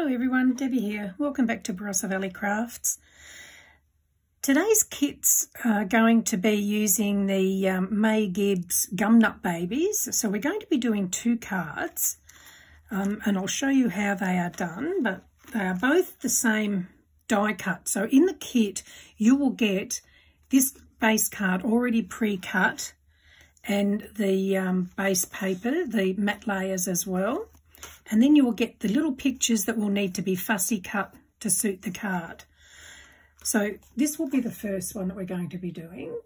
Hello everyone, Debbie here. Welcome back to Barossa Valley Crafts. Today's kit's are going to be using the um, May Gibbs Gumnut Babies. So we're going to be doing two cards um, and I'll show you how they are done, but they are both the same die cut. So in the kit, you will get this base card already pre-cut and the um, base paper, the matte layers as well. And then you will get the little pictures that will need to be fussy cut to suit the card. So this will be the first one that we're going to be doing.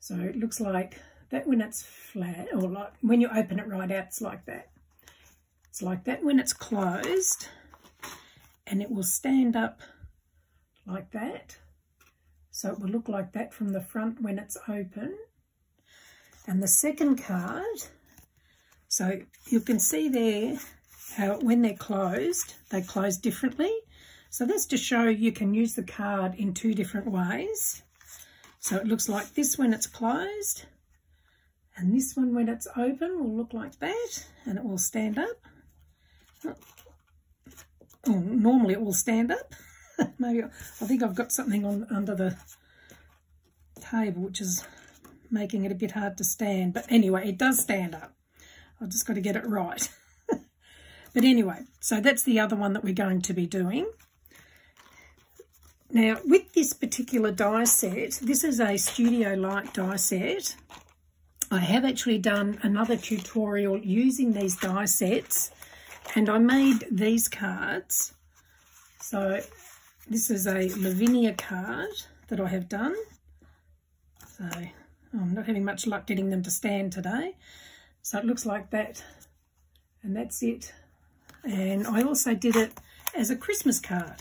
So it looks like that when it's flat, or like when you open it right out, it's like that. It's like that when it's closed, and it will stand up like that. So it will look like that from the front when it's open. And the second card so you can see there how when they're closed, they close differently. So that's to show you can use the card in two different ways. So it looks like this when it's closed and this one when it's open will look like that and it will stand up. Oh, normally it will stand up. Maybe I think I've got something on under the table which is making it a bit hard to stand. But anyway, it does stand up. I've just got to get it right. but anyway, so that's the other one that we're going to be doing. Now, with this particular die set, this is a Studio Light die set. I have actually done another tutorial using these die sets and I made these cards. So this is a Lavinia card that I have done. So I'm not having much luck getting them to stand today. So it looks like that. And that's it. And I also did it as a Christmas card.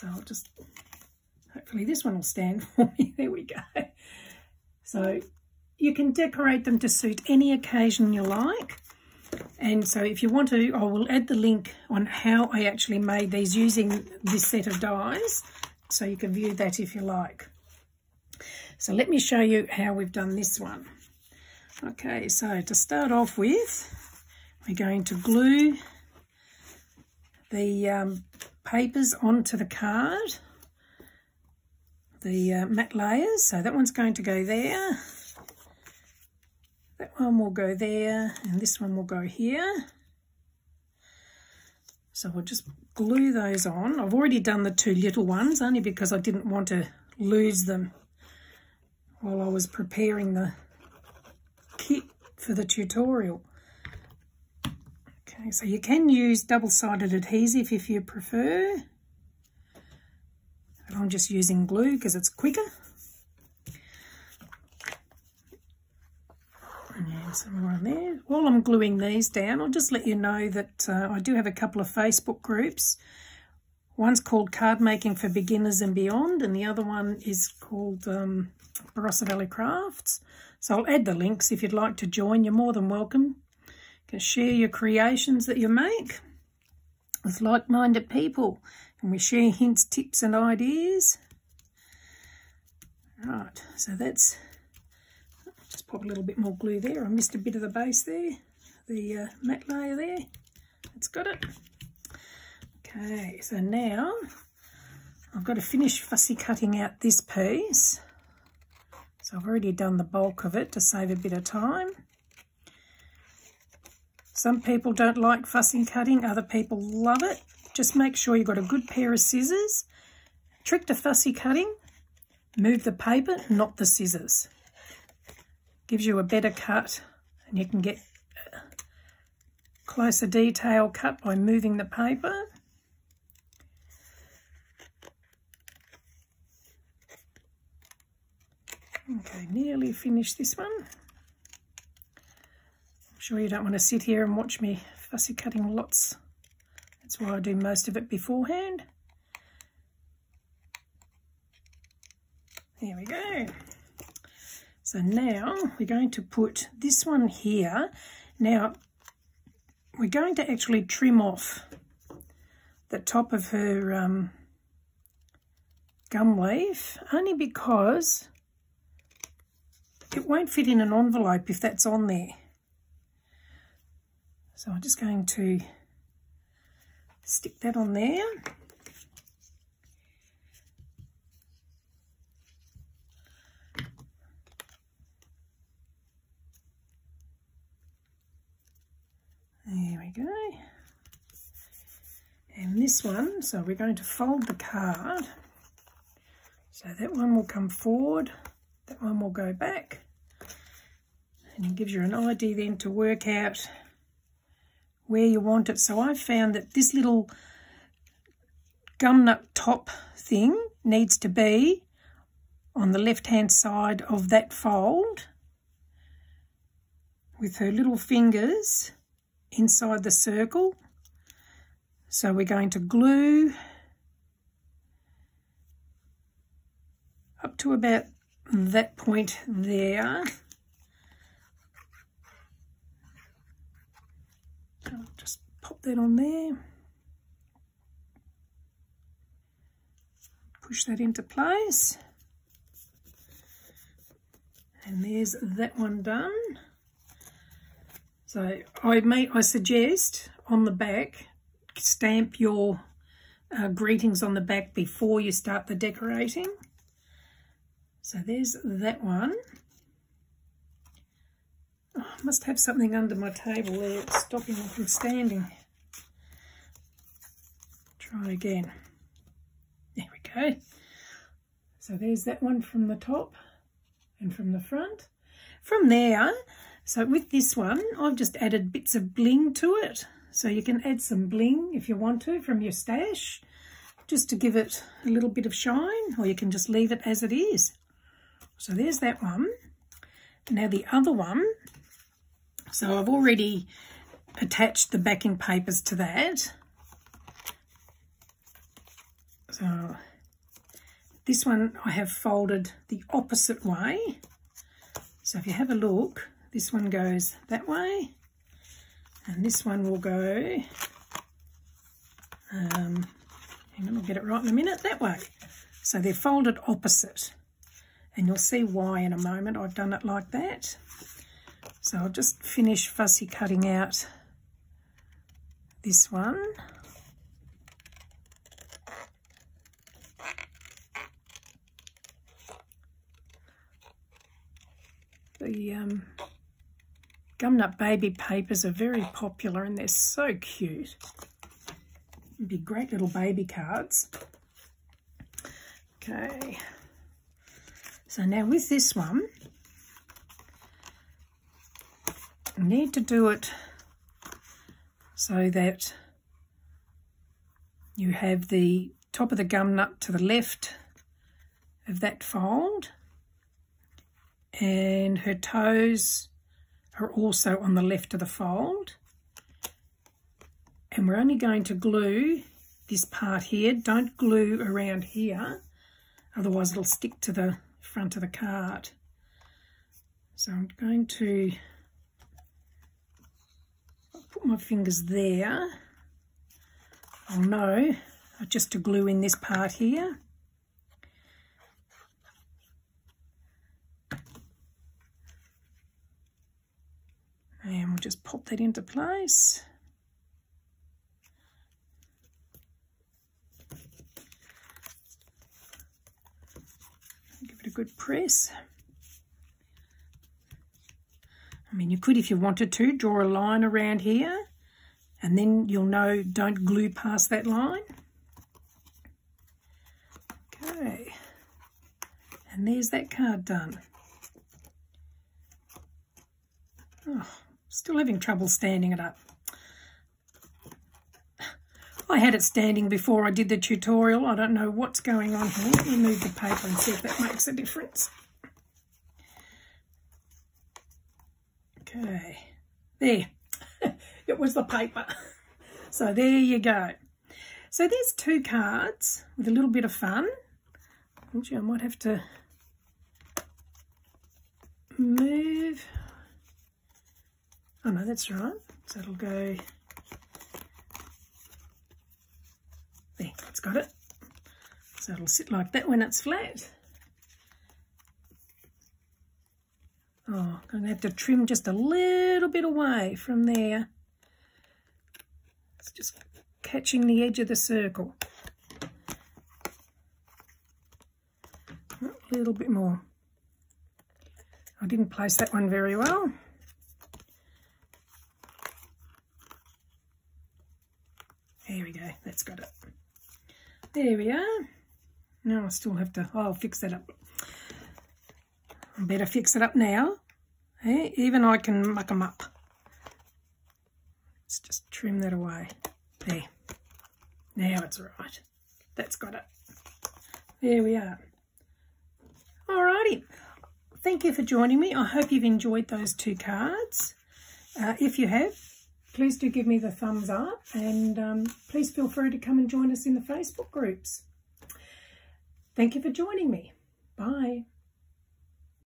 So I'll just, hopefully this one will stand for me. There we go. So you can decorate them to suit any occasion you like. And so if you want to, I will add the link on how I actually made these using this set of dies. So you can view that if you like. So let me show you how we've done this one. Okay, so to start off with, we're going to glue the um, papers onto the card, the uh, matte layers. So that one's going to go there. That one will go there, and this one will go here. So we'll just glue those on. I've already done the two little ones, only because I didn't want to lose them while I was preparing the for the tutorial. Okay, so you can use double-sided adhesive if you prefer. But I'm just using glue because it's quicker. And some more there. While I'm gluing these down, I'll just let you know that uh, I do have a couple of Facebook groups. One's called Card Making for Beginners and Beyond, and the other one is called um, Barossa Valley Crafts. So I'll add the links if you'd like to join. You're more than welcome. You can share your creations that you make with like-minded people. And we share hints, tips and ideas. Right, so that's, just pop a little bit more glue there. I missed a bit of the base there, the uh, matte layer there. It's got it. Okay, so now I've got to finish fussy cutting out this piece. So I've already done the bulk of it to save a bit of time. Some people don't like fussy cutting, other people love it. Just make sure you've got a good pair of scissors. Trick to fussy cutting, move the paper, not the scissors. Gives you a better cut and you can get closer detail cut by moving the paper. Okay, nearly finished this one. I'm sure you don't want to sit here and watch me fussy cutting lots. That's why I do most of it beforehand. There we go. So now we're going to put this one here. Now, we're going to actually trim off the top of her um, gum leaf, only because it won't fit in an envelope if that's on there. So I'm just going to stick that on there. There we go. And this one, so we're going to fold the card. So that one will come forward, that one will go back. And it gives you an idea then to work out where you want it. So I've found that this little gum nut top thing needs to be on the left hand side of that fold with her little fingers inside the circle. So we're going to glue up to about that point there. I'll just pop that on there. Push that into place. And there's that one done. So I may I suggest on the back stamp your uh, greetings on the back before you start the decorating. So there's that one. Oh, I must have something under my table there. It's stopping me from standing. Try again. There we go. So there's that one from the top and from the front. From there, so with this one, I've just added bits of bling to it. So you can add some bling if you want to from your stash, just to give it a little bit of shine, or you can just leave it as it is. So there's that one. Now the other one, so I've already attached the backing papers to that. So this one I have folded the opposite way. So if you have a look, this one goes that way and this one will go, um, hang on, I'll get it right in a minute, that way. So they're folded opposite. And you'll see why in a moment I've done it like that. So I'll just finish fussy cutting out this one. The um, Gumnut Baby papers are very popular and they're so cute. It'd be great little baby cards. Okay. So now with this one, need to do it so that you have the top of the gum nut to the left of that fold and her toes are also on the left of the fold. And we're only going to glue this part here. Don't glue around here, otherwise it'll stick to the front of the card. So I'm going to put my fingers there. Oh, I'll know just to glue in this part here. And we'll just pop that into place. Give it a good press. I mean, you could, if you wanted to, draw a line around here and then you'll know don't glue past that line. Okay. And there's that card done. Oh. Still having trouble standing it up. I had it standing before I did the tutorial. I don't know what's going on here. Let me move the paper and see if that makes a difference. Okay, there. it was the paper. So there you go. So there's two cards with a little bit of fun. Actually, I might have to move Oh no, that's right. So it'll go there, it's got it. So it'll sit like that when it's flat. Oh, I'm going to have to trim just a little bit away from there. Let's just catching the edge of the circle. A little bit more. I didn't place that one very well. There we go, that's got it. There we are. Now I still have to, oh, I'll fix that up. Better fix it up now. Hey, even I can muck them up. Let's just trim that away. There. Now it's right. That's got it. There we are. Alrighty. Thank you for joining me. I hope you've enjoyed those two cards. Uh, if you have, please do give me the thumbs up and um, please feel free to come and join us in the Facebook groups. Thank you for joining me. Bye.